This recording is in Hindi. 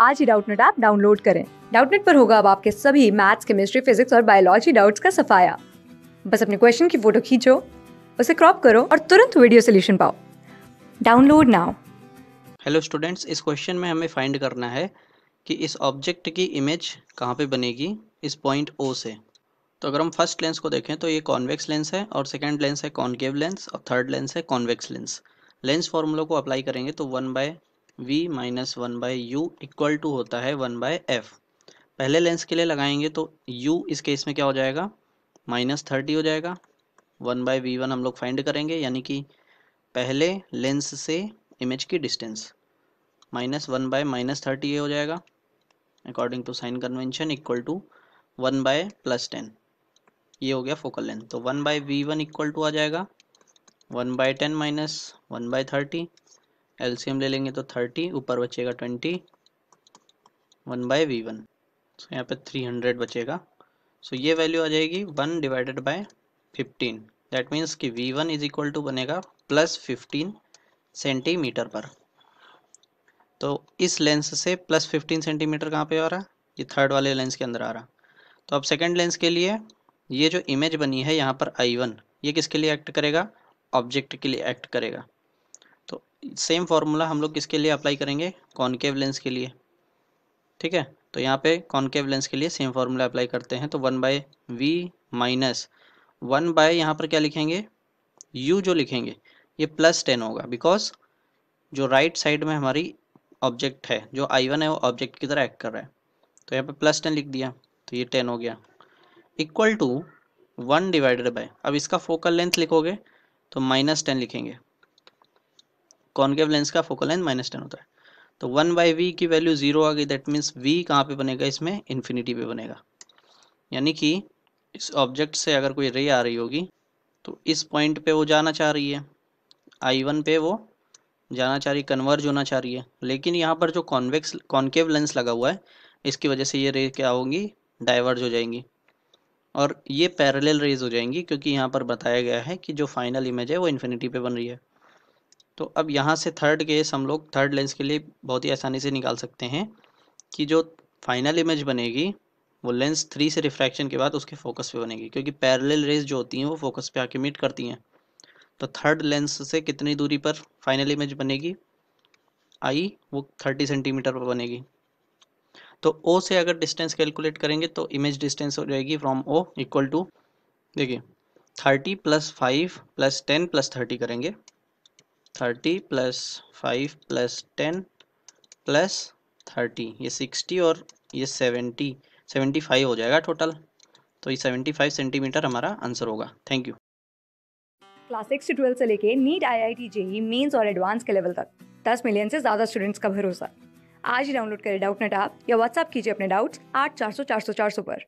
आज ही डाउटनेट ऐप डाउनलोड करें। डाउटनेट पर होगा अब आपके सभी मैथ्स, केमिस्ट्री, फिजिक्स और बायोलॉजी डाउट्स का सफाया। बस अपने क्वेश्चन की फ़ोटो खींचो, उसे क्रॉप करो और तुरंत वीडियो सोल्यूशन पाओ। Download now. हेलो स्टूडेंट्स, इस क्वेश्चन में हमें फाइंड करना है कि इस ऑब्जेक्ट की इमेज कहाँ पे बनेगी? इस पॉइंट ओ से। तो अगर हम फ़र्स्ट लेंस को देखें तो ये कॉन्वेक्स लेंस है और सेकंड लेंस है कॉन्केव लेंस और थर्ड लेंस है कॉन्वेक्स लेंस। लेंस फार्मूला को अप्लाई करेंगे तो one by V minus one by U equal to होता है वन बाय एफ़ पहले लेंस के लिए लगाएँगे तो u इस केस में क्या हो जाएगा? माइनस थर्टी हो जाएगा। वन बाय वी वन हम लोग फाइंड करेंगे, यानी कि पहले लेंस से इमेज की distance minus one by minus thirty ये हो जाएगा। According to sign convention equal to one by plus ten ये हो गया फोकल लेंथ तो one by V one equal to आ जाएगा। One by ten minus one by thirty LCM ले लेंगे तो थर्टी ऊपर बचेगा twenty one by V one. So यहाँ पे थ्री हंड्रेड बचेगा। सो so, ये वैल्यू आ जाएगी one divided by fifteen that means कि V one is equal to बनेगा प्लस फिफ्टीन सेंटीमीटर पर। तो इस लेंस से प्लस फिफ्टीन सेंटीमीटर कहाँ पे आ रहा है? ये थर्ड वाले लेंस के अंदर आ रहा तो अब सेकेंड लेंस के लिए ये जो इमेज बनी है यहाँ पर आई वन ये किसके लिए एक्ट करेगा? ऑब्जेक्ट के लिए एक्ट करेगा। सेम फार्मूला हम लोग किसके लिए अप्लाई करेंगे? कॉनकेव लेंस के लिए। ठीक है? तो यहाँ पे कॉनकेव लेंस के लिए सेम फार्मूला अप्लाई करते हैं। तो one by V minus one by यहाँ पर क्या लिखेंगे? यू जो लिखेंगे, ये प्लस टेन होगा। बिकॉज़ जो राइट right साइड में हमारी ऑब्जेक्ट है, जो आई वन है, वो ऑब्जेक्ट की तरह एक्ट कर रहा है। तो यहाँ पे प्लस टेन लिख दिया तो ये टेन हो गया। Equal to one divided by अब इसका फोकल लेंथ लिखोगे तो माइनस टेन लिखेंगे। कॉन्केव लेंस का फोकल लेंथ माइनस टेन होता है। तो वन बाई वी की वैल्यू ज़ीरो आ गई दैट मीन्स वी कहाँ पे बनेगा? इसमें इन्फिनिटी पे बनेगा। यानी कि इस ऑब्जेक्ट से अगर कोई रे आ रही होगी तो इस पॉइंट पे वो जाना चाह रही है। आई वन पे वो जाना चाह रही कन्वर्ज होना चाह रही है। लेकिन यहाँ पर जो कॉन्वेक्स कॉन्केव लेंस लगा हुआ है, इसकी वजह से ये रे क्या होंगी? डाइवर्ज हो जाएँगी। और ये पैरेलल रेज हो जाएँगी, क्योंकि यहाँ पर बताया गया है कि जो फाइनल इमेज है, वो इन्फिनिटी पे बन रही है। तो अब यहाँ से थर्ड केस हम लोग थर्ड लेंस के लिए बहुत ही आसानी से निकाल सकते हैं कि जो फाइनल इमेज बनेगी, वो लेंस थ्री से रिफ्रैक्शन के बाद उसके फोकस पे बनेगी, क्योंकि पैरेलल रेज जो होती हैं वो फोकस पे आके मीट करती हैं। तो थर्ड लेंस से कितनी दूरी पर फाइनल इमेज बनेगी? आई वो थर्टी सेंटीमीटर पर बनेगी। तो ओ से अगर डिस्टेंस कैलकुलेट करेंगे तो इमेज डिस्टेंस हो जाएगी फ्रॉम ओ इक्वल टू देखिए thirty plus five plus ten plus thirty करेंगे। Thirty plus five plus ten plus thirty ये सिक्सटी और ये सेवेंटी सेवेंटी फाइव हो जाएगा टोटल तो ये सेवेंटी फाइव सेंटीमीटर हमारा आंसर होगा. थैंक यू क्लास सिक्स से ट्वेल्थ से लेके NEET I I T JEE mains और एडवांस के लेवल तक. दस मिलियन से ज़्यादा स्टूडेंट्स का भरोसा. आज ही डाउनलोड करें डाउट नेट आप या व्हाट्सअप कीजिए अपने डाउट्स आठ चार सौ चार सौ चार सौ पर.